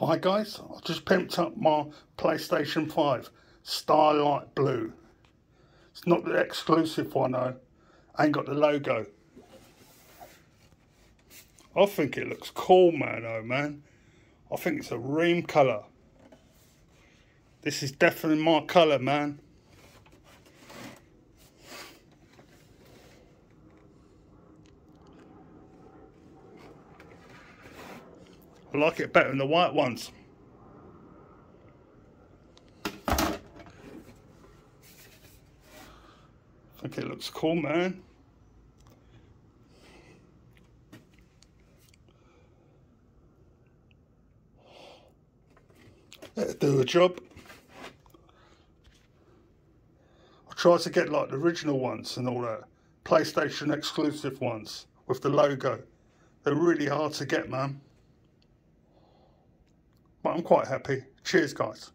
Hi guys, I just pimped up my PlayStation 5 Starlight Blue. It's not the exclusive one though, ain't got the logo. I think it looks cool man oh man. I think it's a ream colour. This is definitely my colour man. I like it better than the white ones. I think it looks cool, man. It'll do the job. I tried to get like the original ones and all that. PlayStation exclusive ones with the logo. They're really hard to get, man. But I'm quite happy. Cheers, guys.